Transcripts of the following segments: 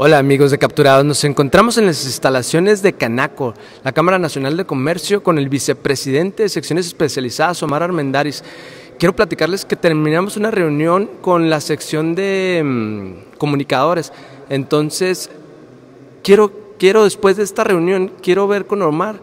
Hola amigos de Capturados, nos encontramos en las instalaciones de Canaco, la Cámara Nacional de Comercio, con el vicepresidente de secciones especializadas, Omar Armendaris. Quiero platicarles que terminamos una reunión con la sección de mm, comunicadores. Entonces, quiero, quiero después de esta reunión, quiero ver con Omar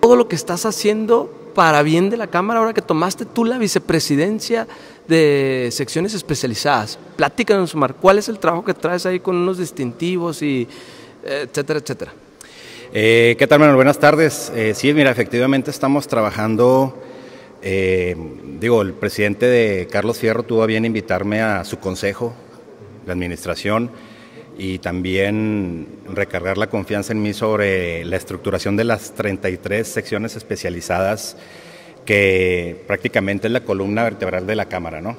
todo lo que estás haciendo para bien de la Cámara ahora que tomaste tú la vicepresidencia de secciones especializadas. Platícanos, Omar, ¿cuál es el trabajo que traes ahí con unos distintivos y etcétera, etcétera? Eh, ¿Qué tal, Manuel? Buenas tardes. Eh, sí, mira, efectivamente estamos trabajando, eh, digo, el presidente de Carlos Fierro tuvo a bien invitarme a su consejo de administración y también recargar la confianza en mí sobre la estructuración de las 33 secciones especializadas que prácticamente es la columna vertebral de la Cámara, ¿no?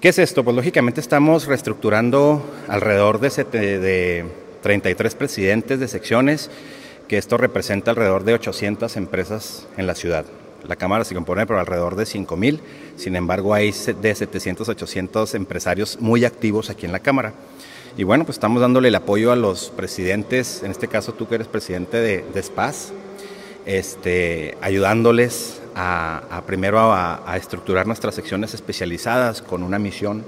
¿Qué es esto? Pues lógicamente estamos reestructurando alrededor de, de 33 presidentes de secciones, que esto representa alrededor de 800 empresas en la ciudad. La Cámara se compone por alrededor de 5.000, sin embargo hay de 700 800 empresarios muy activos aquí en la Cámara. Y bueno, pues estamos dándole el apoyo a los presidentes, en este caso tú que eres presidente de, de SPAS, este, ayudándoles a, primero a, estructurar nuestras secciones especializadas con una misión,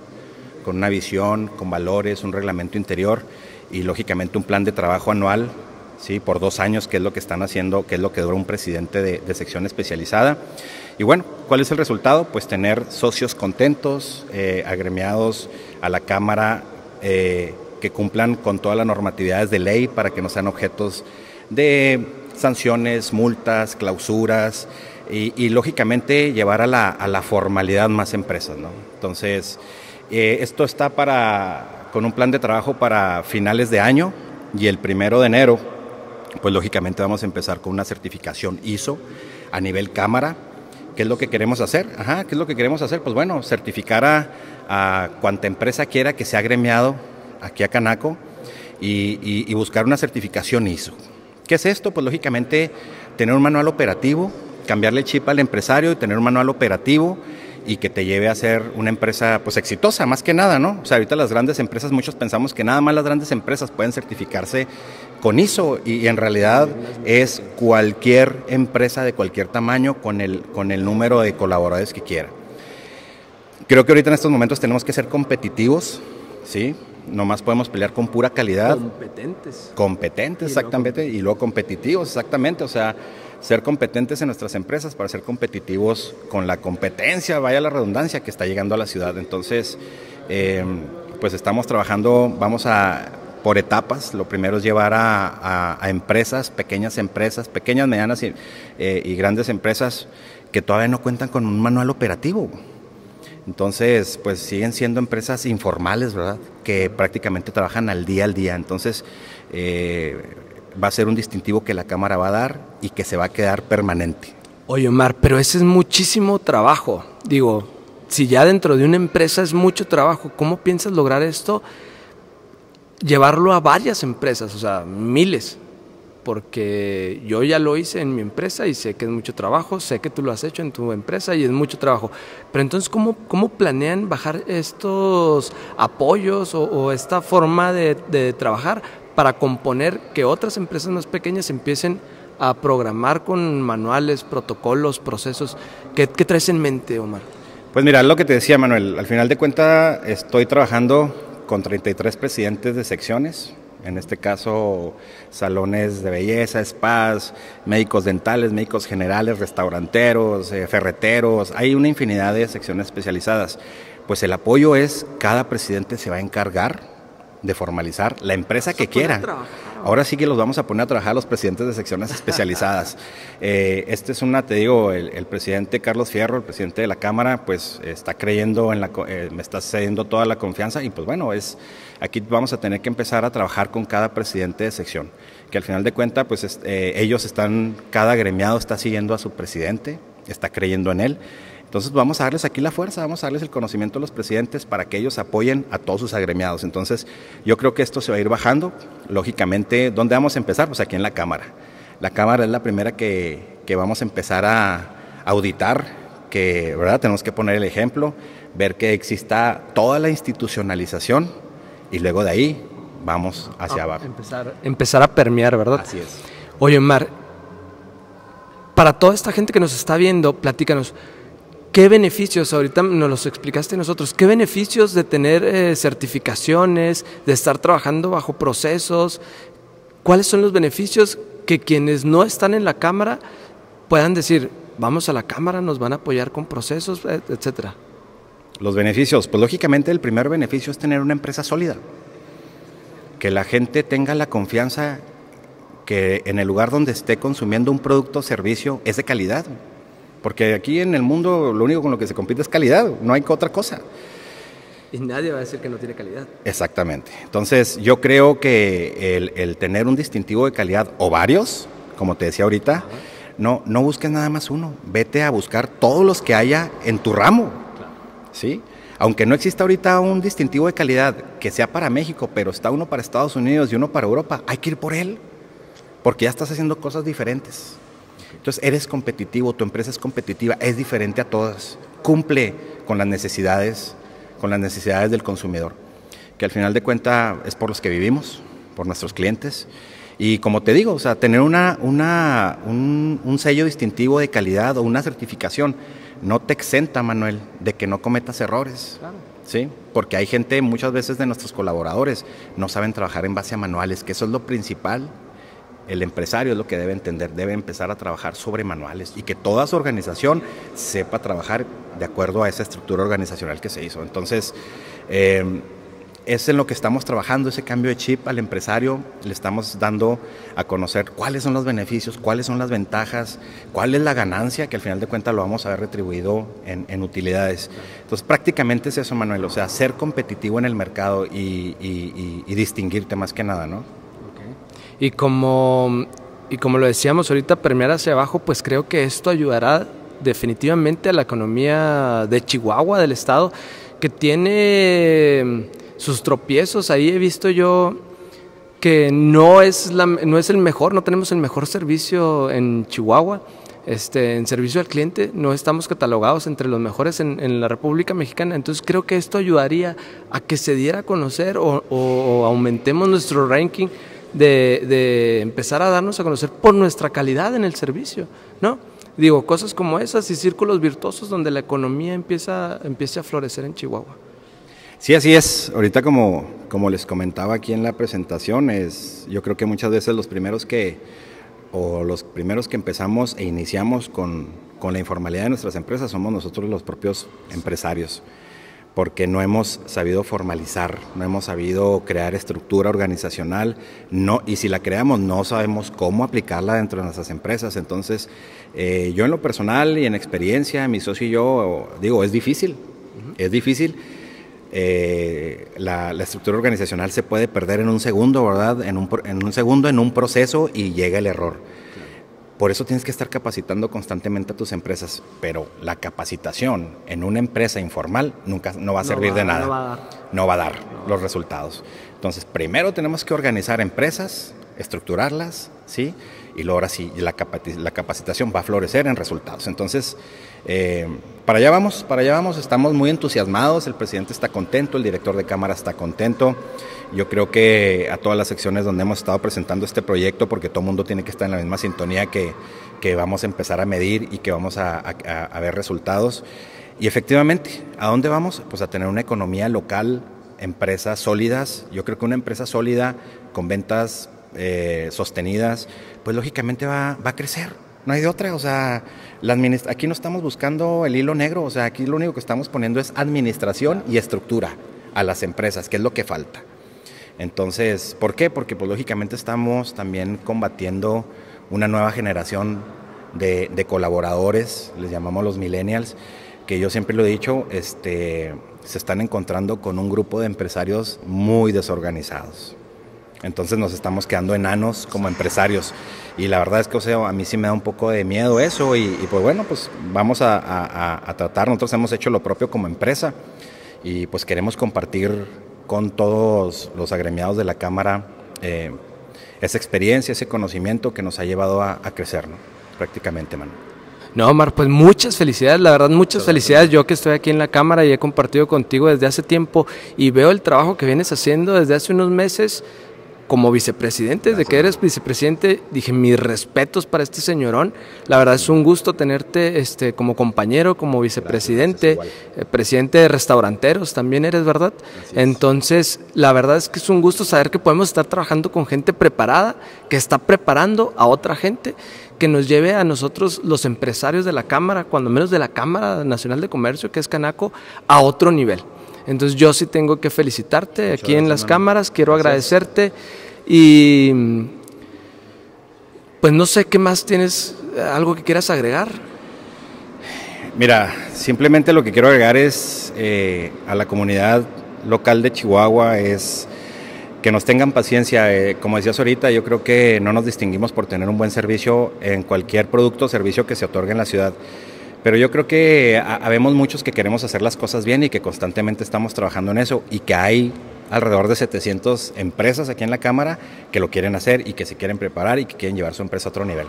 con una visión, con valores, un reglamento interior y lógicamente un plan de trabajo anual, sí, por dos años, que es lo que están haciendo, que es lo que dura un presidente de, sección especializada. Y bueno, ¿cuál es el resultado? Pues tener socios contentos, eh, agremiados a la Cámara, eh, que cumplan con todas las normatividades de ley para que no sean objetos de sanciones, multas, clausuras, y, lógicamente llevar a la, a la, formalidad más empresas. ¿no? Entonces, eh, esto está para, con un plan de trabajo para finales de año y el primero de enero, pues lógicamente vamos a empezar con una certificación ISO a nivel cámara. ¿Qué es lo que queremos hacer? Ajá, ¿qué es lo que queremos hacer? Pues bueno, certificar a, a cuanta empresa quiera que sea gremiado aquí a Canaco y, y, y buscar una certificación ISO. ¿Qué es esto? Pues lógicamente tener un manual operativo cambiarle chip al empresario y tener un manual operativo y que te lleve a ser una empresa pues exitosa, más que nada, ¿no? O sea, ahorita las grandes empresas, muchos pensamos que nada más las grandes empresas pueden certificarse con ISO y, en realidad es cualquier empresa de cualquier tamaño con el, con el número de colaboradores que quiera. Creo que ahorita en estos momentos tenemos que ser competitivos, ¿sí? Nomás podemos pelear con pura calidad. Competentes. Competentes, exactamente, y luego competitivos, exactamente, o sea ser competentes en nuestras empresas para ser competitivos con la competencia, vaya la redundancia, que está llegando a la ciudad. Entonces, em, pues estamos trabajando, vamos a por etapas. Lo primero es llevar a, empresas, pequeñas empresas, pequeñas, medianas y, eh, y, grandes empresas que todavía no cuentan con un manual operativo. Entonces, pues siguen siendo empresas informales, ¿verdad? Que prácticamente trabajan al día al día. Entonces, eh, va a ser un distintivo que la cámara va a dar y que se va a quedar permanente. Oye, Omar, pero ese es muchísimo trabajo. Digo, si ya dentro de una empresa es mucho trabajo, ¿cómo piensas lograr esto? Llevarlo a varias empresas, o sea, miles. Porque yo ya lo hice en mi empresa y sé que es mucho trabajo, sé que tú lo has hecho en tu empresa y es mucho trabajo. Pero entonces, ¿cómo, cómo planean bajar estos apoyos o, esta forma de, de trabajar para componer que otras empresas más pequeñas empiecen a programar con manuales, protocolos, procesos. ¿Qué, traes en mente, Omar? Pues mira, lo que te decía Manuel, al final de cuentas estoy trabajando con 33 presidentes de secciones, en este caso salones de belleza, spas, médicos dentales, médicos generales, restauranteros, eh, ferreteros, hay una infinidad de secciones especializadas. Pues el apoyo es, cada presidente se va a encargar de formalizar la empresa que quiera. Ahora sí que los vamos a poner a trabajar los presidentes de secciones especializadas. eh, este es una, te digo, el, presidente Carlos Fierro, el presidente de la Cámara, pues está creyendo en la, eh, me está cediendo toda la confianza y pues bueno, es, aquí vamos a tener que empezar a trabajar con cada presidente de sección, que al final de cuentas, pues eh, ellos están, cada gremiado está siguiendo a su presidente, está creyendo en él. Entonces vamos a darles aquí la fuerza, vamos a darles el conocimiento a los presidentes para que ellos apoyen a todos sus agremiados. Entonces yo creo que esto se va a ir bajando. Lógicamente, ¿dónde vamos a empezar? Pues aquí en la Cámara. La Cámara es la primera que, que vamos a empezar a auditar, que ¿verdad? tenemos que poner el ejemplo, ver que exista toda la institucionalización y luego de ahí vamos hacia Ah, abajo. Empezar, empezar a permear, ¿verdad? Así es. Oye, Mar, para toda esta gente que nos está viendo, platícanos, ¿qué beneficios, ahorita nos los explicaste nosotros, qué beneficios de tener eh, certificaciones, de estar trabajando bajo procesos, cuáles son los beneficios que quienes no están en la cámara puedan decir, vamos a la cámara, nos van a apoyar con procesos, eh, etcétera? Los beneficios, pues lógicamente el primer beneficio es tener una empresa sólida. Que la gente tenga la confianza que en el lugar donde esté consumiendo un producto o servicio es de calidad. Porque aquí en el mundo lo único con lo que se compite es calidad, no hay otra cosa. Y nadie va a decir que no tiene calidad. Exactamente. Entonces yo creo que el, el tener un distintivo de calidad o varios, como te decía ahorita, no, no busques nada más uno, vete a buscar todos los que haya en tu ramo. ¿sí? Aunque no exista ahorita un distintivo de calidad que sea para México, pero está uno para Estados Unidos y uno para Europa, hay que ir por él, porque ya estás haciendo cosas diferentes. Entonces eres competitivo, tu empresa es competitiva, es diferente a todas, cumple con las necesidades, con las necesidades del consumidor, que al final de cuentas es por los que vivimos, por nuestros clientes. Y como te digo, o sea, tener una, una, un, un sello distintivo de calidad o una certificación no te exenta, Manuel, de que no cometas errores. Claro. ¿Sí? Porque hay gente, muchas veces de nuestros colaboradores, no saben trabajar en base a manuales, que eso es lo principal. El empresario es lo que debe entender, debe empezar a trabajar sobre manuales y que toda su organización sepa trabajar de acuerdo a esa estructura organizacional que se hizo. Entonces, eh, es en lo que estamos trabajando, ese cambio de chip al empresario, le estamos dando a conocer cuáles son los beneficios, cuáles son las ventajas, cuál es la ganancia, que al final de cuentas lo vamos a ver retribuido en, utilidades. Entonces prácticamente es eso, Manuel, o sea, ser competitivo en el mercado y, y distinguirte más que nada, ¿no? Y como, y como lo decíamos ahorita, permear hacia abajo, pues creo que esto ayudará definitivamente a la economía de Chihuahua, del estado, que tiene sus tropiezos. Ahí he visto yo que no es, la, no es el mejor, no tenemos el mejor servicio en Chihuahua. Este, en servicio al cliente no estamos catalogados entre los mejores en, en, la República Mexicana. Entonces creo que esto ayudaría a que se diera a conocer o, o, o aumentemos nuestro ranking de, de, empezar a darnos a conocer por nuestra calidad en el servicio, ¿no? Digo, cosas como esas y círculos virtuosos donde la economía empieza, empiece a florecer en Chihuahua. Sí, así es. Ahorita como, como les comentaba aquí en la presentación, es, yo creo que muchas veces los primeros que, o los primeros que empezamos e iniciamos con, con la informalidad de nuestras empresas somos nosotros los propios empresarios porque no hemos sabido formalizar, no hemos sabido crear estructura organizacional, no, y si la creamos no sabemos cómo aplicarla dentro de nuestras empresas. Entonces, eh, yo en lo personal y en experiencia, mi socio y yo, digo, es difícil, uh -huh. es difícil. Eh, la, la, estructura organizacional se puede perder en un segundo, ¿verdad? En un, en un segundo, en un proceso y llega el error. Por eso tienes que estar capacitando constantemente a tus empresas, pero la capacitación en una empresa informal nunca no va a servir va, de nada. No va a dar, no va a dar no. los resultados. Entonces, primero tenemos que organizar empresas, estructurarlas, ¿sí? Y luego ahora sí, la, la capacitación va a florecer en resultados. Entonces, eh, para allá vamos, para allá vamos, estamos muy entusiasmados, el presidente está contento, el director de Cámara está contento. Yo creo que a todas las secciones donde hemos estado presentando este proyecto, porque todo mundo tiene que estar en la misma sintonía que, que vamos a empezar a medir y que vamos a, a, a, ver resultados. Y efectivamente, ¿a dónde vamos? Pues a tener una economía local, empresas sólidas. Yo creo que una empresa sólida, con ventas eh, sostenidas, pues lógicamente va, va a crecer. No hay de otra, o sea, aquí no estamos buscando el hilo negro, o sea, aquí lo único que estamos poniendo es administración y estructura a las empresas, que es lo que falta. Entonces, ¿por qué? Porque pues lógicamente estamos también combatiendo una nueva generación de, de, colaboradores, les llamamos los millennials, que yo siempre lo he dicho, este, se están encontrando con un grupo de empresarios muy desorganizados. Entonces nos estamos quedando enanos como empresarios. Y la verdad es que o sea, a mí sí me da un poco de miedo eso. Y, y pues bueno, pues vamos a, a, a, tratar. Nosotros hemos hecho lo propio como empresa. Y pues queremos compartir con todos los agremiados de la Cámara eh, esa experiencia, ese conocimiento que nos ha llevado a, a crecer, ¿no? prácticamente, Manu. No, Omar, pues muchas felicidades, la verdad, muchas felicidades. Yo que estoy aquí en la cámara y he compartido contigo desde hace tiempo y veo el trabajo que vienes haciendo desde hace unos meses como vicepresidente, desde que eres vicepresidente, dije mis respetos para este señorón. La verdad es un gusto tenerte este, como compañero, como vicepresidente, eh, presidente de restauranteros también eres, ¿verdad? Entonces, la verdad es que es un gusto saber que podemos estar trabajando con gente preparada, que está preparando a otra gente, que nos lleve a nosotros, los empresarios de la Cámara, cuando menos de la Cámara Nacional de Comercio, que es Canaco, a otro nivel. Entonces yo sí tengo que felicitarte aquí en las cámaras, quiero agradecerte y pues no sé qué más tienes, algo que quieras agregar. Mira, simplemente lo que quiero agregar es eh, a la comunidad local de Chihuahua es que nos tengan paciencia. Eh, como decías ahorita, yo creo que no nos distinguimos por tener un buen servicio en cualquier producto o servicio que se otorgue en la ciudad. Pero yo creo que habemos muchos que queremos hacer las cosas bien y que constantemente estamos trabajando en eso y que hay alrededor de 700 empresas aquí en la Cámara que lo quieren hacer y que se quieren preparar y que quieren llevar su empresa a otro nivel.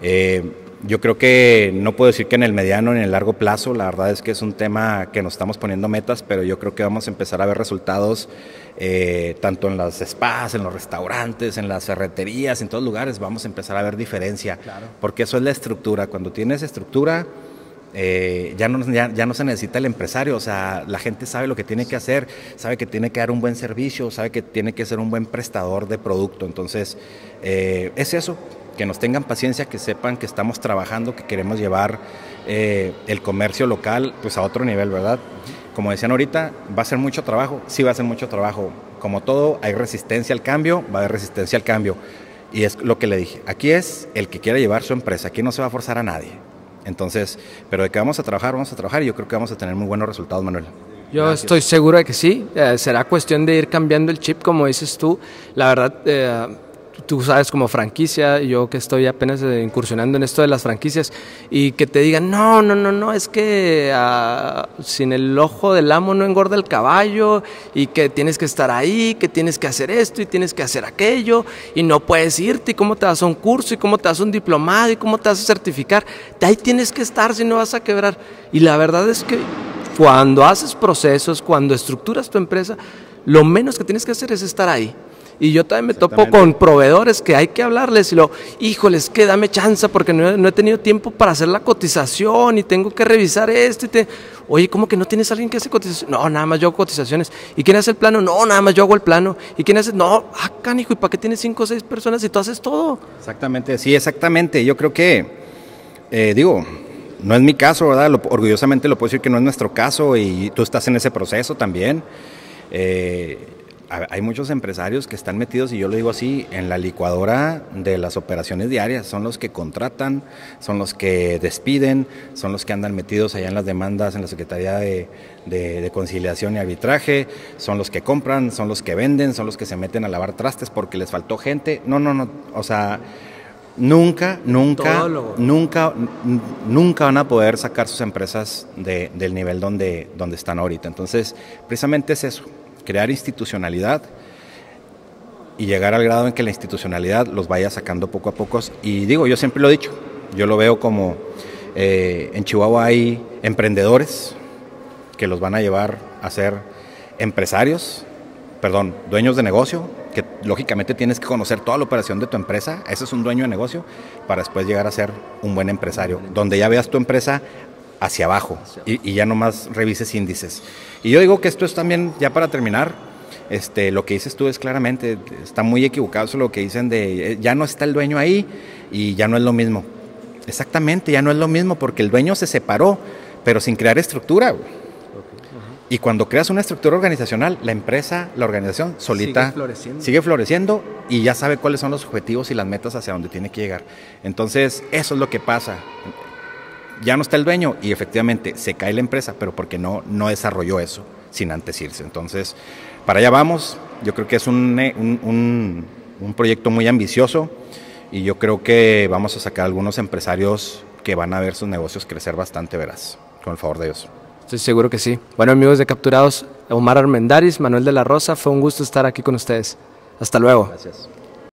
Eh, yo creo que no puedo decir que en el mediano ni en el largo plazo, la verdad es que es un tema que nos estamos poniendo metas, pero yo creo que vamos a empezar a ver resultados eh, tanto en las spas, en los restaurantes, en las ferreterías, en todos lugares, vamos a empezar a ver diferencia, porque eso es la estructura. Cuando tienes estructura, eh, ya, no, ya, no se necesita el empresario, o sea, la gente sabe lo que tiene que hacer, sabe que tiene que dar un buen servicio, sabe que tiene que ser un buen prestador de producto. Entonces, eh, es eso, que nos tengan paciencia, que sepan que estamos trabajando, que queremos llevar eh, el comercio local pues a otro nivel, ¿verdad? Como decían ahorita, va a ser mucho trabajo, sí va a ser mucho trabajo. Como todo, hay resistencia al cambio, va a haber resistencia al cambio. Y es lo que le dije, aquí es el que quiera llevar su empresa, aquí no se va a forzar a nadie. Entonces, pero de que vamos a trabajar, vamos a trabajar y yo creo que vamos a tener muy buenos resultados, Manuel. Yo estoy seguro de que sí. Eh, será cuestión de ir cambiando el chip, como dices tú. La verdad, eh, tú sabes como franquicia, yo que estoy apenas eh, incursionando en esto de las franquicias, y que te digan, no, no, no, no, es que ah, sin el ojo del amo no engorda el caballo, y que tienes que estar ahí, que tienes que hacer esto y tienes que hacer aquello, y no puedes irte, y cómo te das a un curso, y cómo te das a un diplomado, y cómo te vas certificar, de ahí tienes que estar si no vas a quebrar. Y la verdad es que cuando haces procesos, cuando estructuras tu empresa, lo menos que tienes que hacer es estar ahí. Y yo también me topo con proveedores que hay que hablarles y lo, híjoles, que dame chance porque no, he tenido tiempo para hacer la cotización y tengo que revisar esto. Y te, Oye, ¿cómo que no tienes alguien que hace cotización? No, nada más yo hago cotizaciones. ¿Y quién hace el plano? No, nada más yo hago el plano. ¿Y quién hace? No, ah, canijo, ¿y para qué tienes cinco o seis personas y tú haces todo? Exactamente, sí, exactamente. Yo creo que, eh, digo, no es mi caso, ¿verdad? orgullosamente lo puedo decir que no es nuestro caso y tú estás en ese proceso también. Eh, hay muchos empresarios que están metidos, y yo lo digo así, en la licuadora de las operaciones diarias. Son los que contratan, son los que despiden, son los que andan metidos allá en las demandas en la Secretaría de, Conciliación y Arbitraje, son los que compran, son los que venden, son los que se meten a lavar trastes porque les faltó gente. No, no, no. O sea, nunca, nunca, nunca, nunca van a poder sacar sus empresas del nivel donde, donde están ahorita. Entonces, precisamente es eso crear institucionalidad y llegar al grado en que la institucionalidad los vaya sacando poco a poco. Y digo, yo siempre lo he dicho, yo lo veo como eh, en Chihuahua hay emprendedores que los van a llevar a ser empresarios, perdón, dueños de negocio, que lógicamente tienes que conocer toda la operación de tu empresa, ese es un dueño de negocio, para después llegar a ser un buen empresario, donde ya veas tu empresa hacia abajo y, y ya nomás revises índices. Y yo digo que esto es también, ya para terminar, este, lo que dices tú es claramente, está muy equivocado eso lo que dicen de, eh, ya no está el dueño ahí y ya no es lo mismo. Exactamente, ya no es lo mismo porque el dueño se separó, pero sin crear estructura. Y cuando creas una estructura organizacional, la empresa, la organización solita sigue floreciendo. sigue floreciendo. y ya sabe cuáles son los objetivos y las metas hacia donde tiene que llegar. Entonces, eso es lo que pasa ya no está el dueño y efectivamente se cae la empresa, pero porque no, no desarrolló eso sin antes irse. Entonces, para allá vamos. Yo creo que es un, un, un, proyecto muy ambicioso y yo creo que vamos a sacar algunos empresarios que van a ver sus negocios crecer bastante, verás, con el favor de Dios. Estoy seguro que sí. Bueno, amigos de Capturados, Omar Armendaris, Manuel de la Rosa, fue un gusto estar aquí con ustedes. Hasta luego. Gracias.